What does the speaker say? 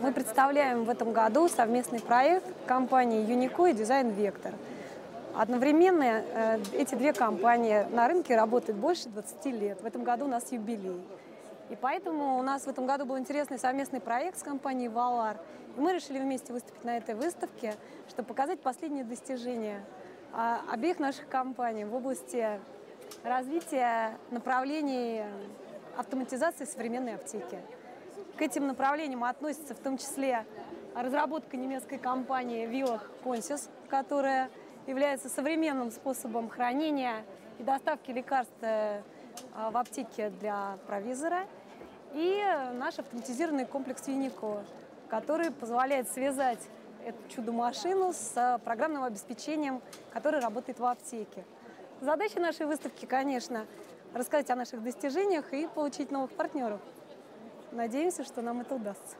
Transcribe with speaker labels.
Speaker 1: Мы представляем в этом году совместный проект компании Юнико и Дизайн Вектор. Одновременно э, эти две компании на рынке работают больше 20 лет. В этом году у нас юбилей. И поэтому у нас в этом году был интересный совместный проект с компанией Valar. И мы решили вместе выступить на этой выставке, чтобы показать последние достижения а, обеих наших компаний в области развития направлений автоматизации современной аптеки. К этим направлениям относится в том числе разработка немецкой компании Villach Consus, которая является современным способом хранения и доставки лекарств э, в аптеке для провизора. И наш автоматизированный комплекс Юнико, который позволяет связать эту чудо-машину с программным обеспечением, которое работает в аптеке. Задача нашей выставки, конечно, рассказать о наших достижениях и получить новых партнеров. Надеемся, что нам это удастся.